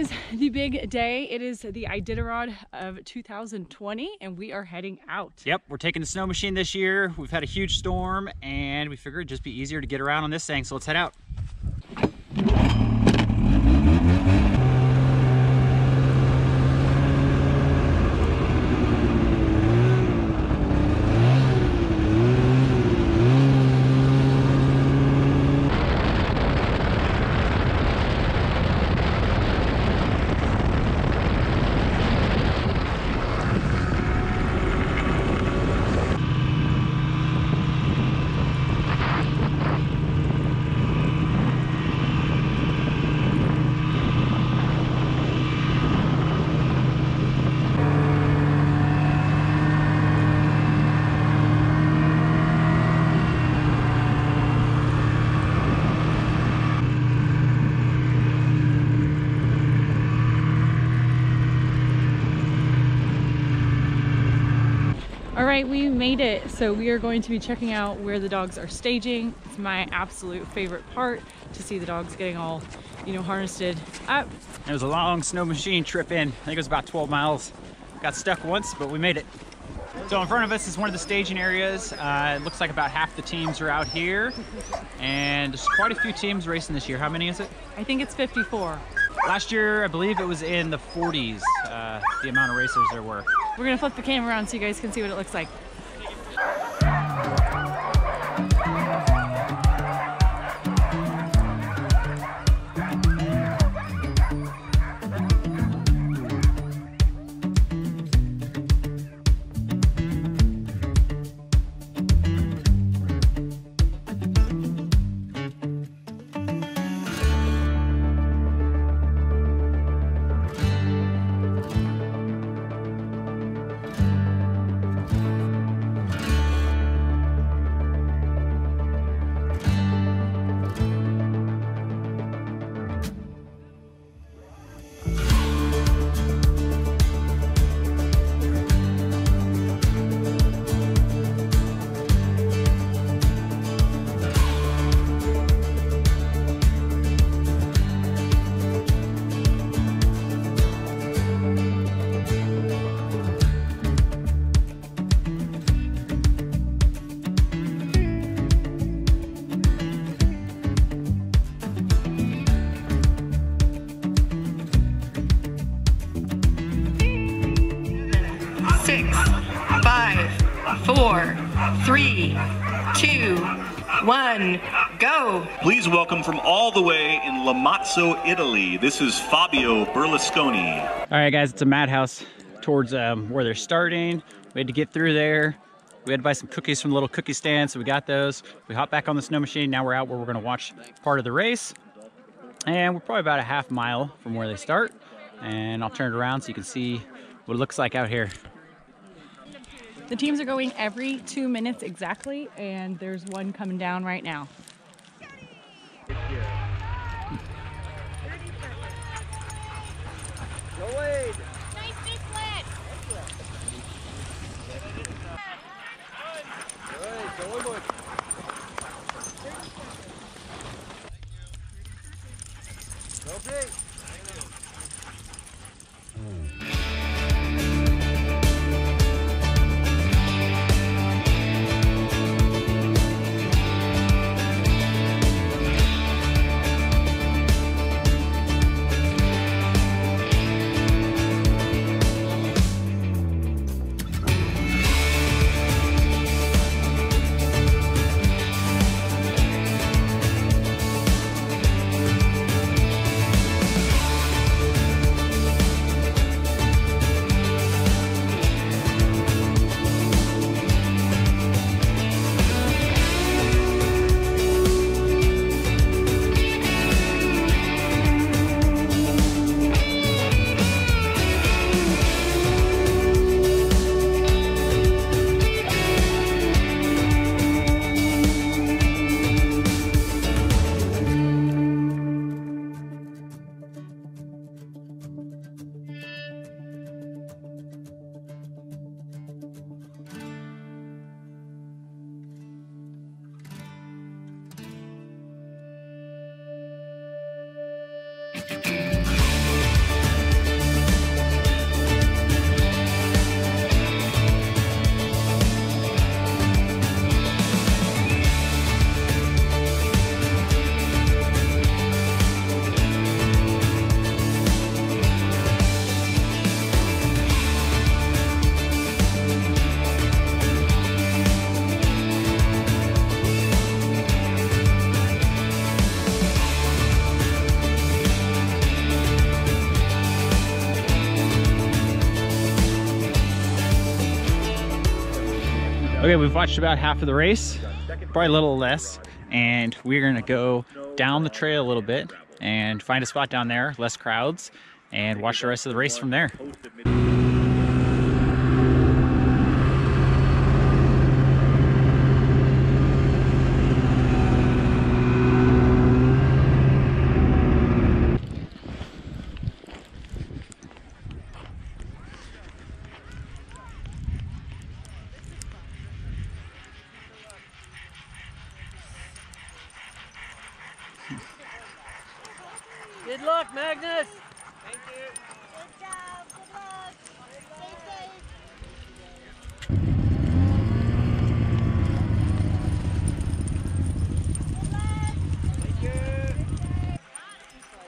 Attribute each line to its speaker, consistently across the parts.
Speaker 1: is the big day. It is the Iditarod of 2020 and we are heading out.
Speaker 2: Yep, we're taking the snow machine this year. We've had a huge storm and we figured it'd just be easier to get around on this thing, so let's head out.
Speaker 1: All right, we made it. So we are going to be checking out where the dogs are staging. It's my absolute favorite part to see the dogs getting all, you know, harnessed up.
Speaker 2: It was a long snow machine trip in. I think it was about 12 miles. Got stuck once, but we made it. So in front of us is one of the staging areas. Uh, it looks like about half the teams are out here. And there's quite a few teams racing this year. How many is it?
Speaker 1: I think it's 54.
Speaker 2: Last year, I believe it was in the 40s, uh, the amount of racers there were.
Speaker 1: We're gonna flip the camera around so you guys can see what it looks like.
Speaker 3: Three, two, one, go.
Speaker 4: Please welcome from all the way in Lamazzo, Italy. This is Fabio Berlusconi.
Speaker 2: All right, guys, it's a madhouse towards um, where they're starting. We had to get through there. We had to buy some cookies from the little cookie stand, so we got those. We hopped back on the snow machine. Now we're out where we're gonna watch part of the race. And we're probably about a half mile from where they start. And I'll turn it around so you can see what it looks like out here.
Speaker 1: The teams are going every two minutes exactly, and there's one coming down right now.
Speaker 2: Okay, we've watched about half of the race, probably a little less, and we're gonna go down the trail a little bit and find a spot down there, less crowds, and watch the rest of the race from there.
Speaker 5: Good luck, Magnus. Thank you.
Speaker 6: Good job. Good luck. Stay safe.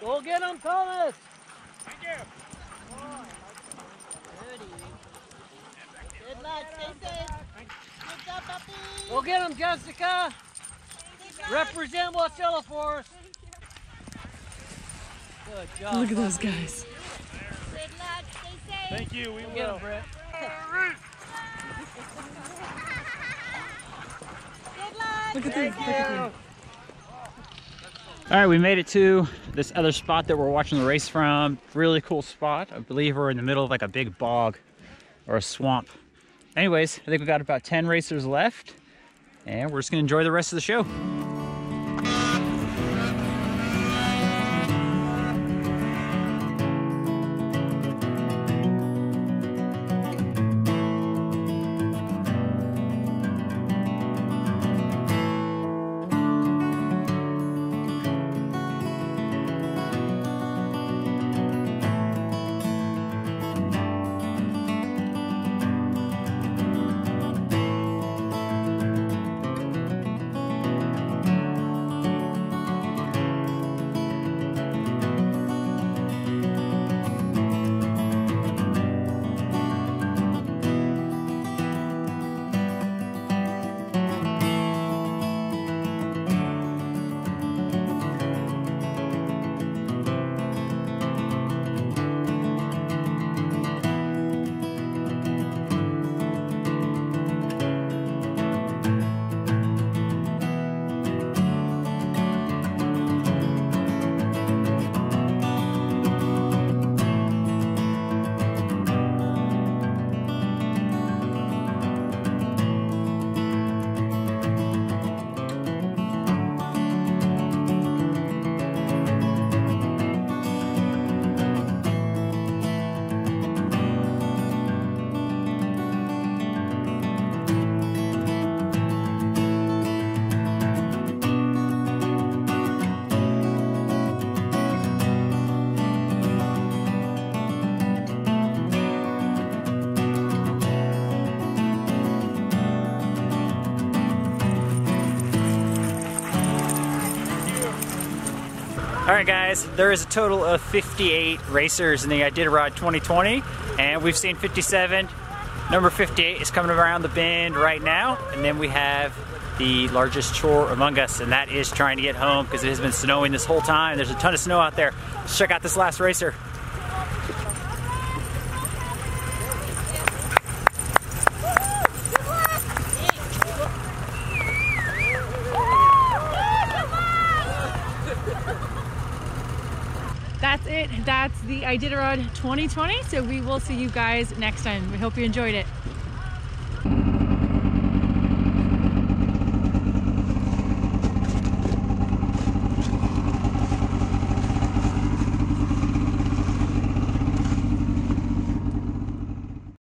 Speaker 5: Go get him, Thomas. Thank you!
Speaker 6: Good luck. Stay safe. Good job, puppy.
Speaker 5: Go get him, Jessica.
Speaker 6: Good luck.
Speaker 5: Represent Wasilla for us. Good job.
Speaker 1: Look at those guys.
Speaker 6: Good luck. Stay safe.
Speaker 5: Thank you. We get him, Brett.
Speaker 6: Good luck.
Speaker 1: Look at these. Look at them.
Speaker 2: All right, we made it to this other spot that we're watching the race from. Really cool spot. I believe we're in the middle of like a big bog or a swamp. Anyways, I think we got about 10 racers left and we're just gonna enjoy the rest of the show. All right, guys, there is a total of 58 racers in the Iditarod 2020, and we've seen 57. Number 58 is coming around the bend right now, and then we have the largest chore among us, and that is trying to get home because it has been snowing this whole time. There's a ton of snow out there. Let's check out this last racer.
Speaker 1: That's it. That's the Iditarod 2020. So we will see you guys next time. We hope you enjoyed it.